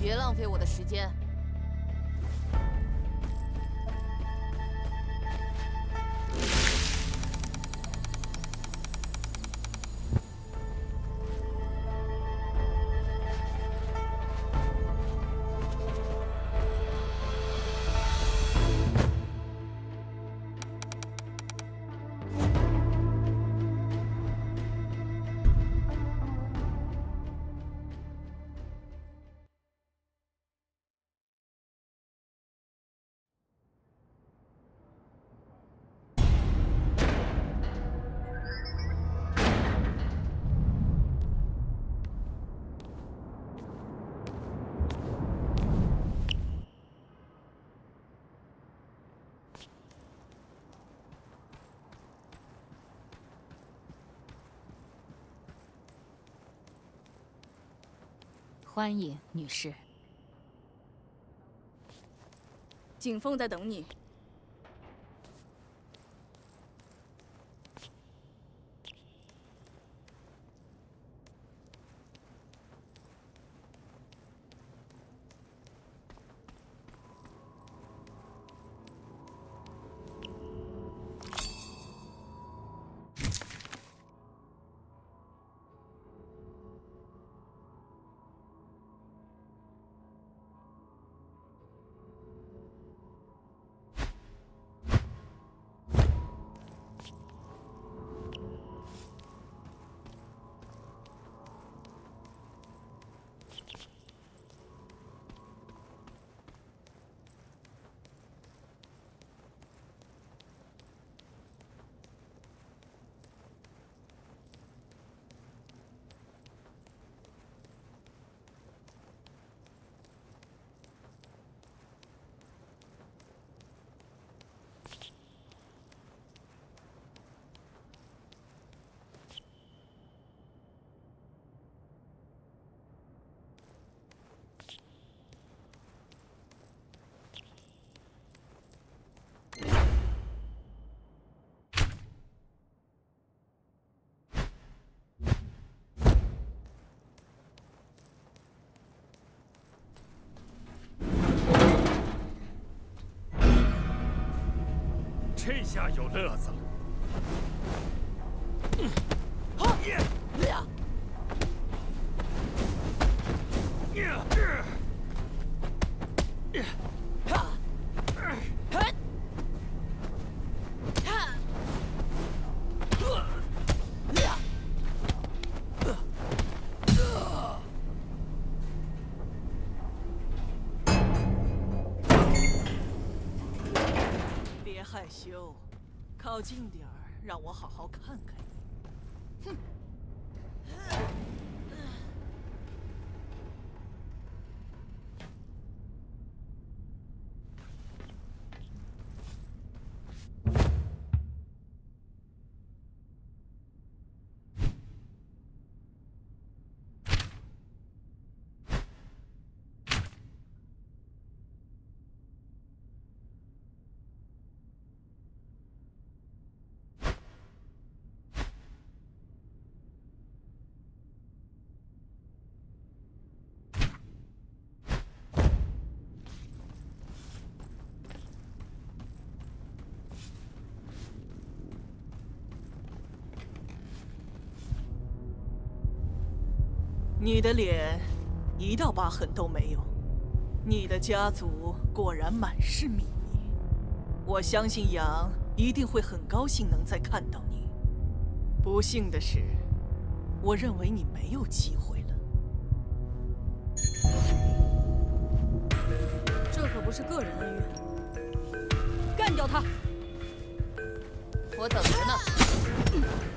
别浪费我的时间。欢迎，女士。景凤在等你。这下有乐子了。修，靠近点。你的脸一道疤痕都没有，你的家族果然满是秘密。我相信杨一定会很高兴能再看到你。不幸的是，我认为你没有机会了。这可不是个人恩怨，干掉他！我等着呢。就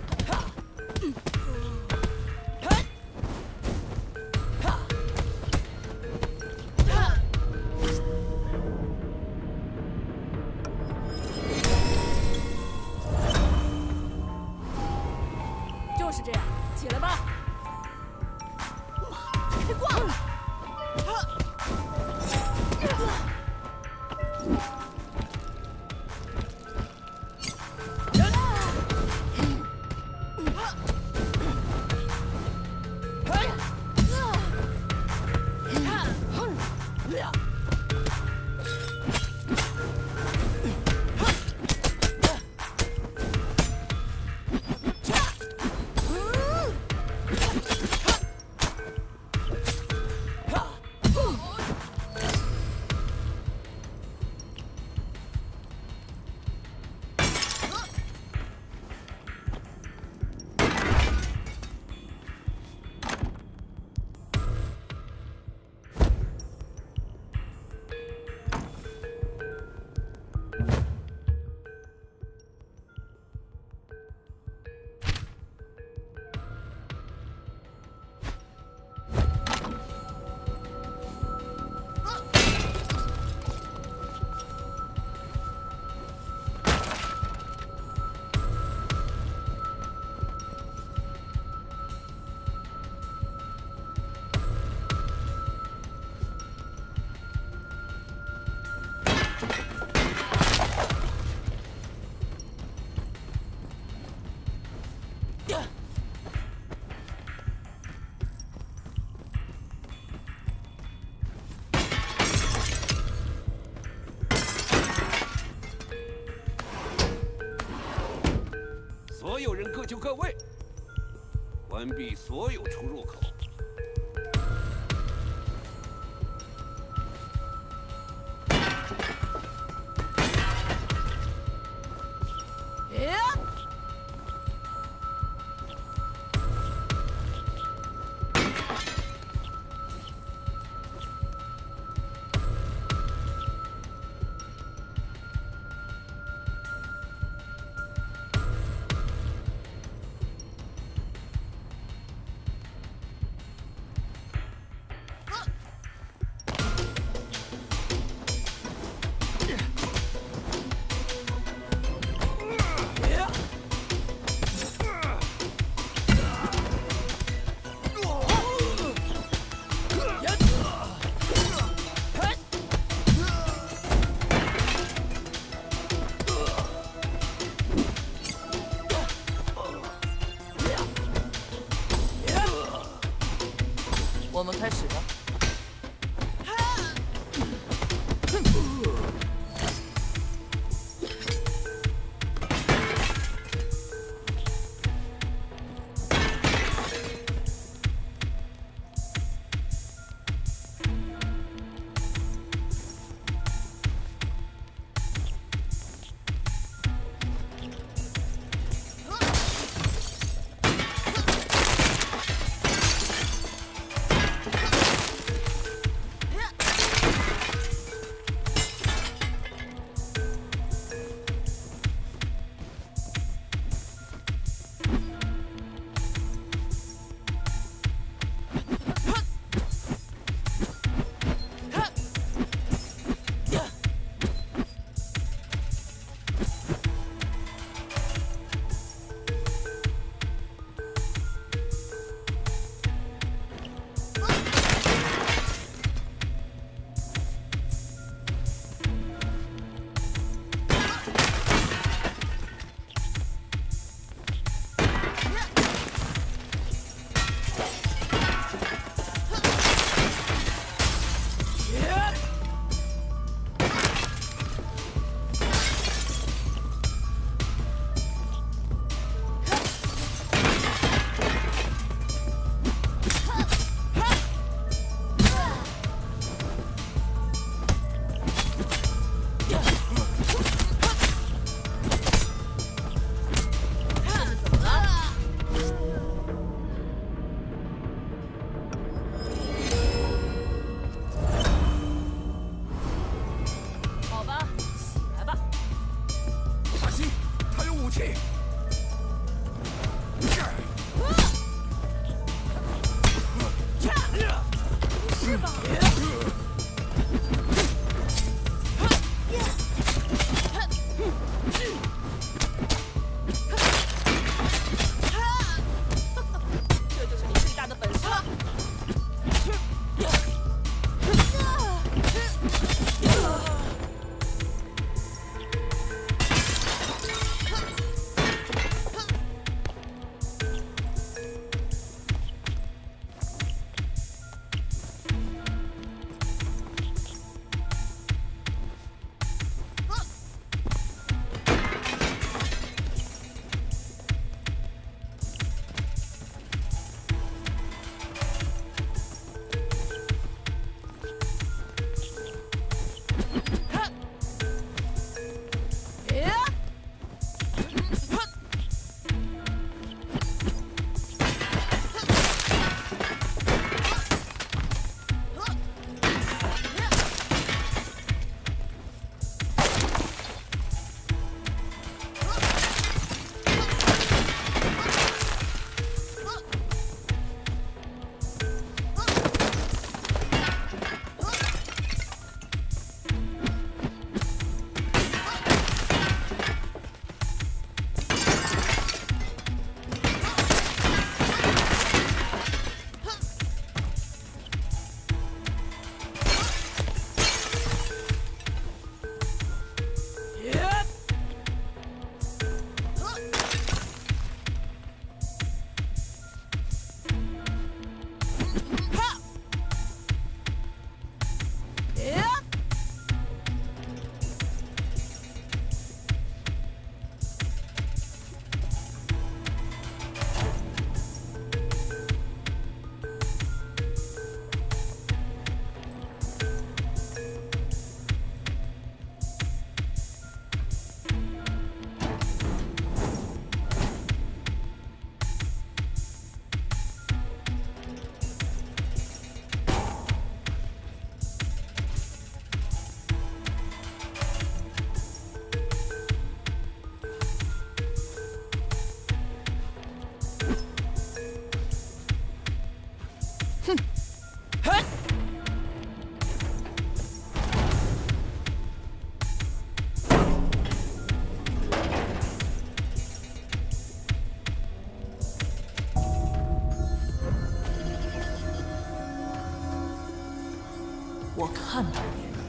我看到你了，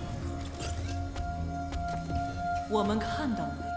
我们看到你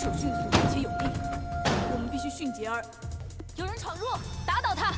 手迅速且有力，我们必须迅捷而。有人闯入，打倒他！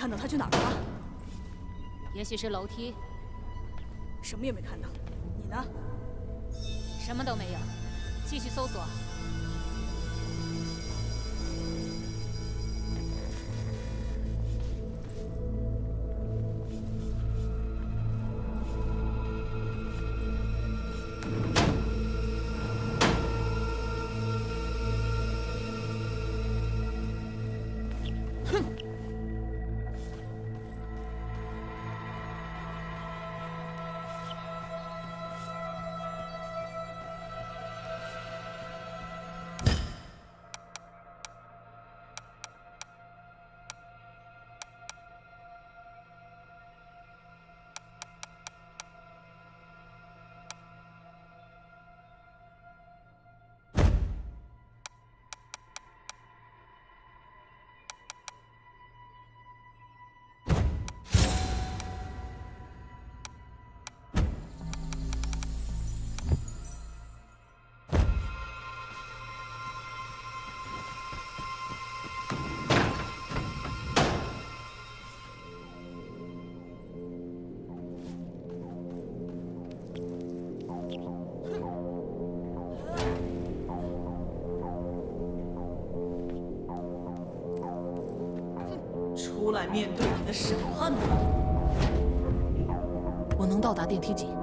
看到他去哪儿了？也许是楼梯，什么也没看到。你呢？什么都没有。继续搜索。来面对你的审判吧！我能到达电梯井。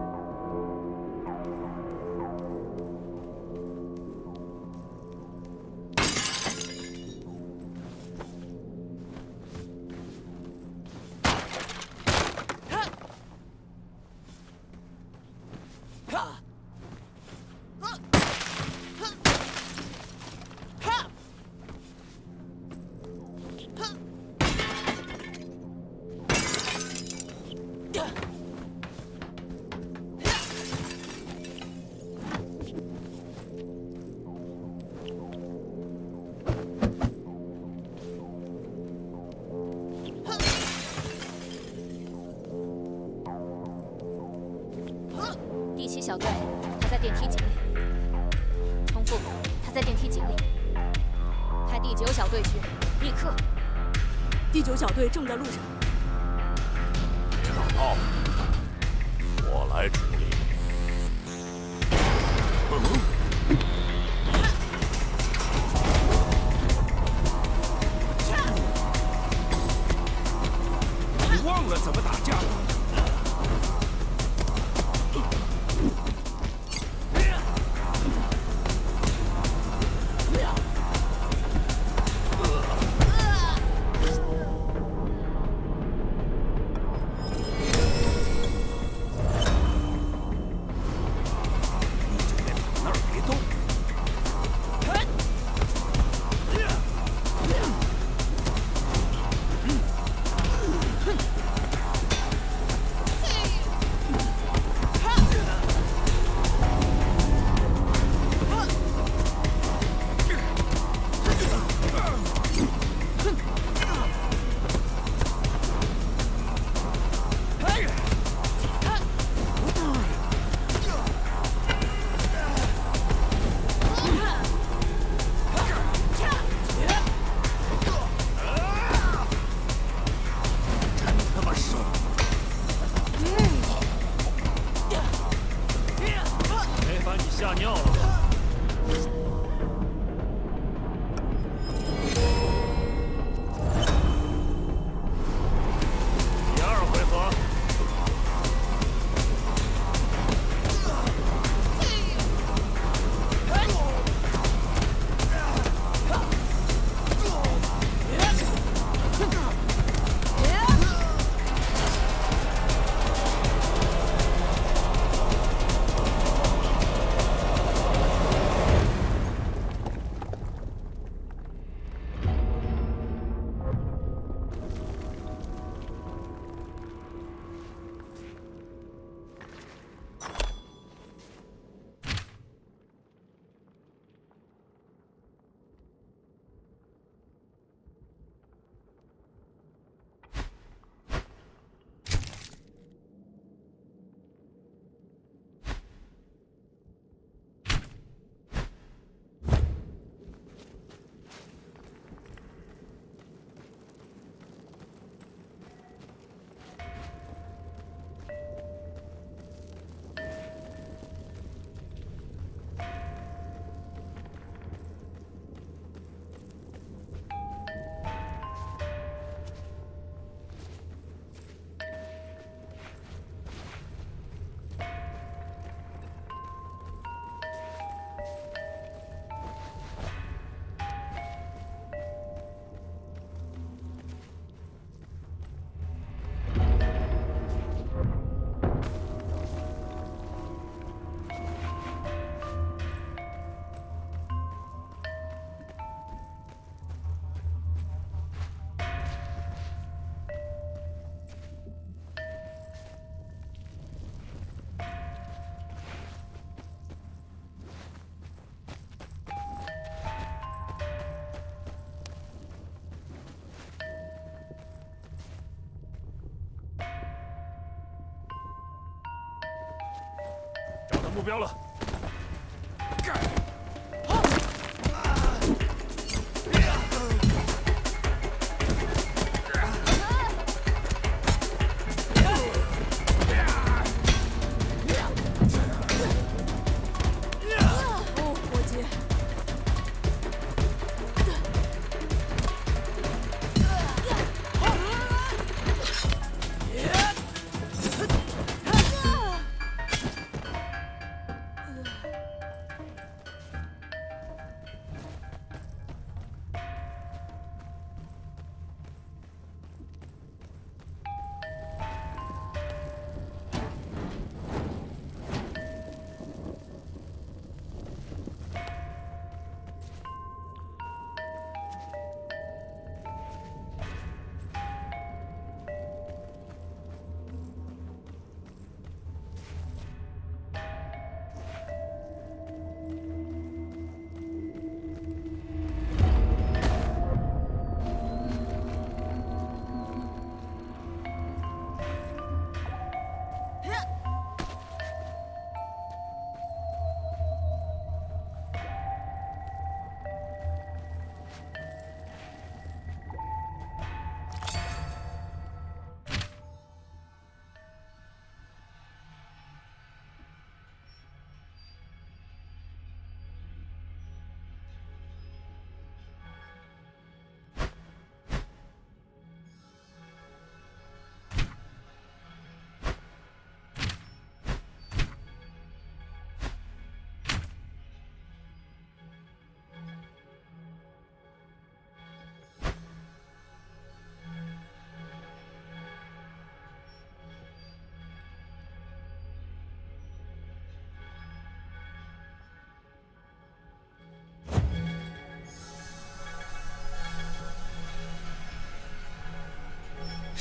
标了。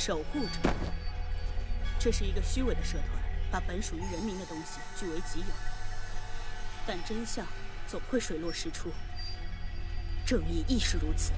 守护者，这是一个虚伪的社团，把本属于人民的东西据为己有。但真相总会水落石出，正义亦是如此。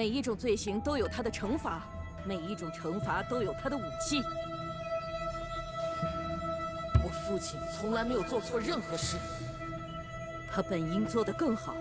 每一种罪行都有它的惩罚，每一种惩罚都有它的武器。我父亲从来没有做错任何事，他本应做得更好。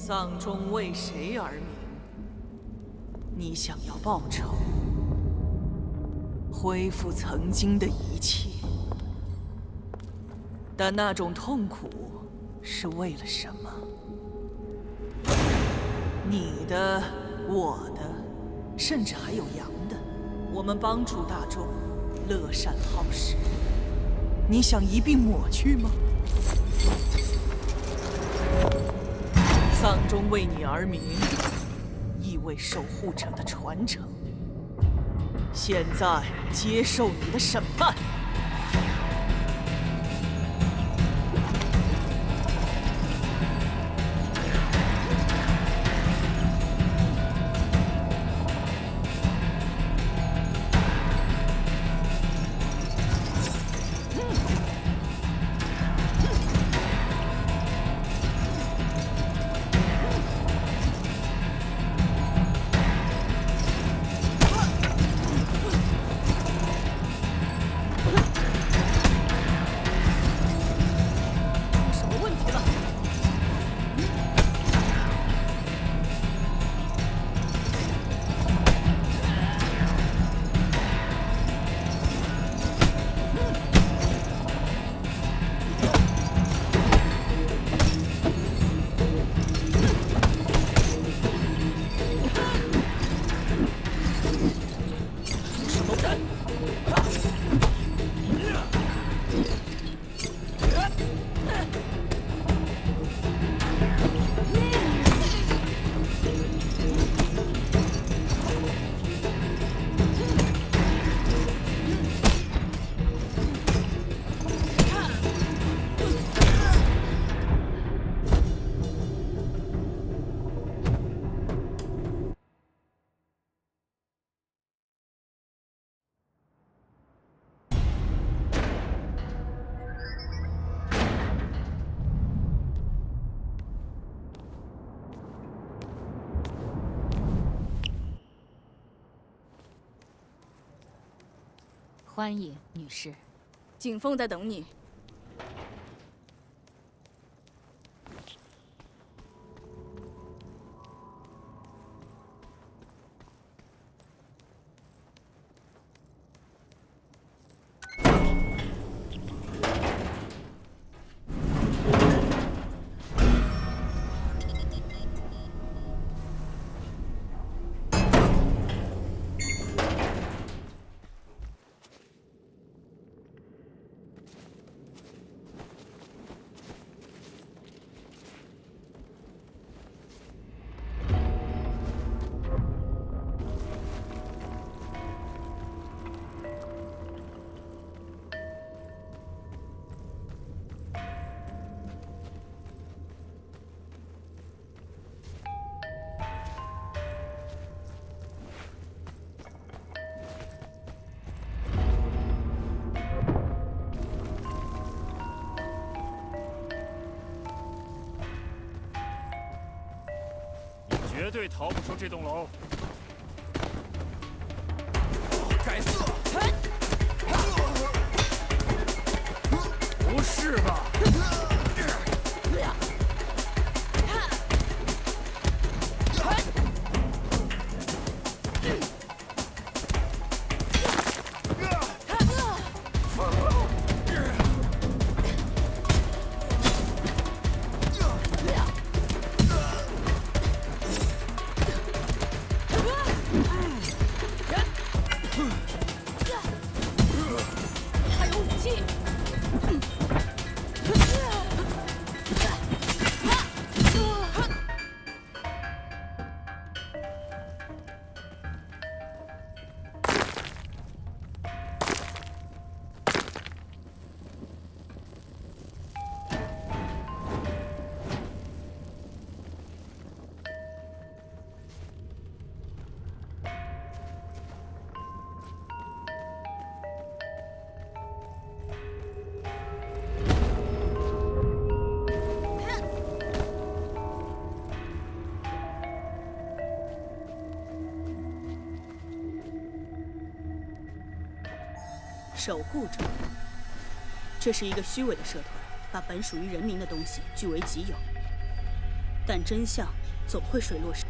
丧钟为谁而鸣？你想要报仇，恢复曾经的一切，但那种痛苦是为了什么？你的、我的，甚至还有羊的，我们帮助大众，乐善好施，你想一并抹去吗？丧钟为你而鸣，意味守护者的传承。现在接受你的审判。欢迎，女士。景凤在等你。绝对逃不出这栋楼。该死！不是吧？守护者，这是一个虚伪的社团，把本属于人民的东西据为己有。但真相总会水落石。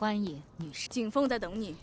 欢迎，女士。景凤在等你。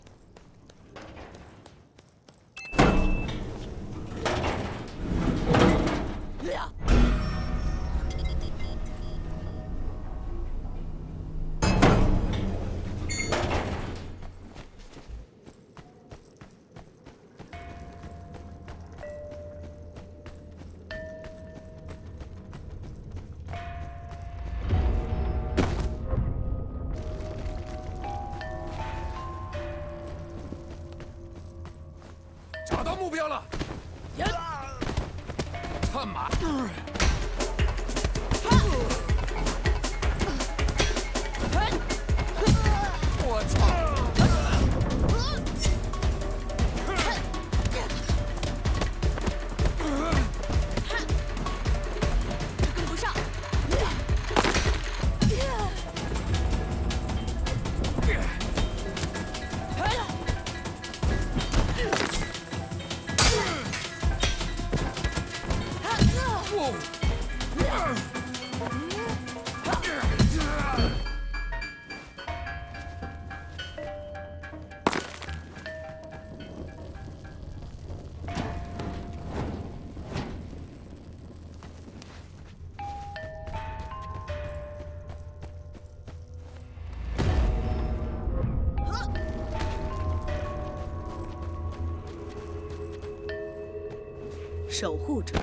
守护者，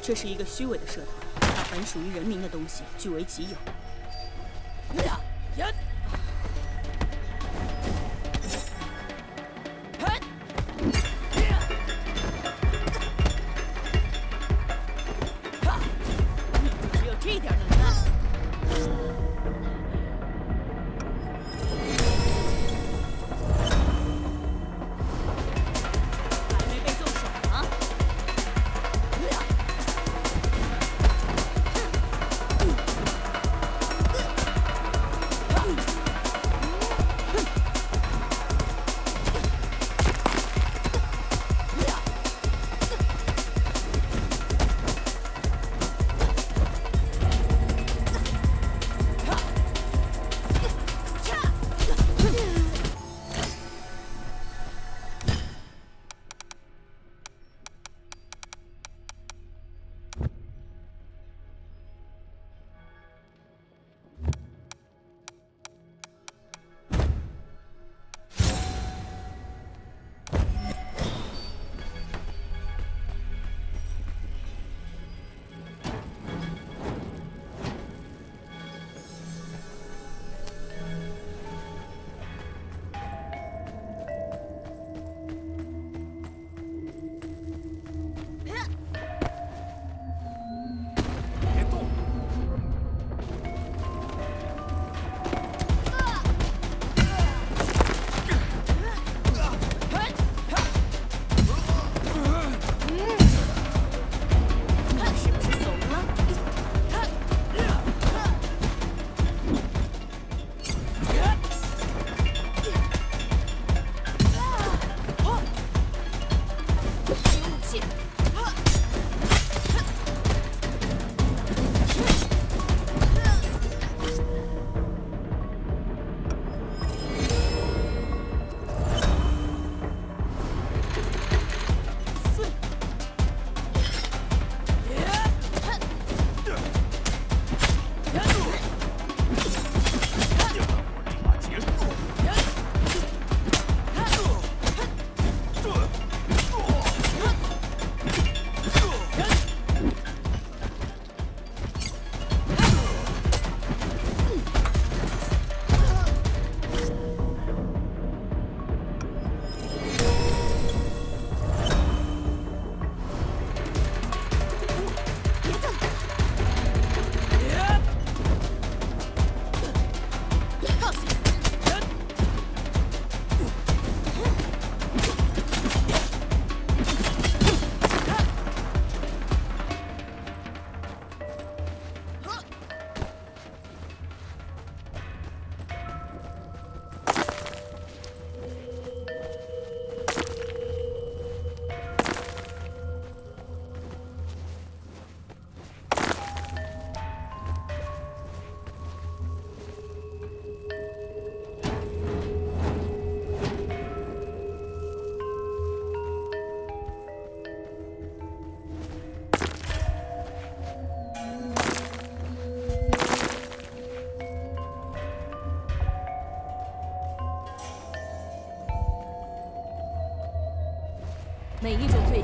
这是一个虚伪的社团，把本属于人民的东西据为己有。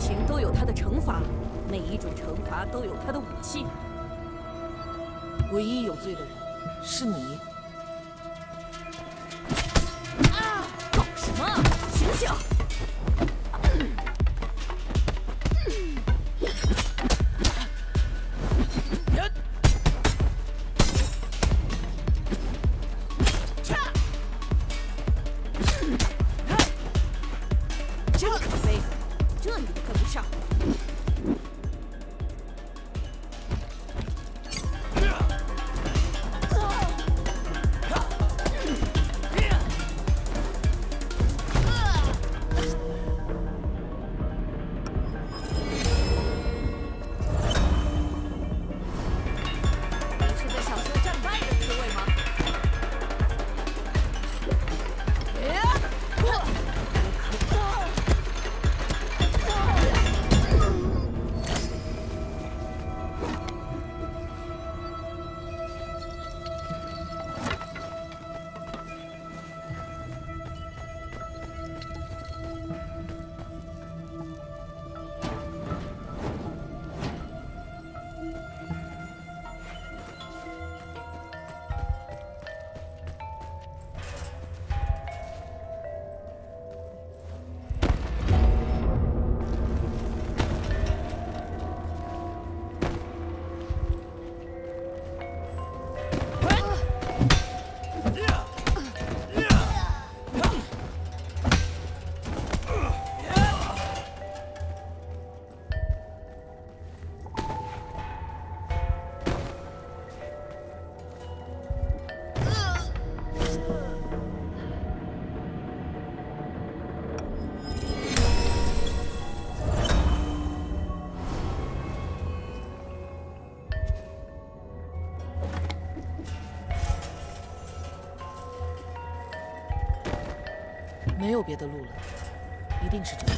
情都有他的惩罚，每一种惩罚都有他的武器。唯一有罪的人是你。别的路了。一定是这里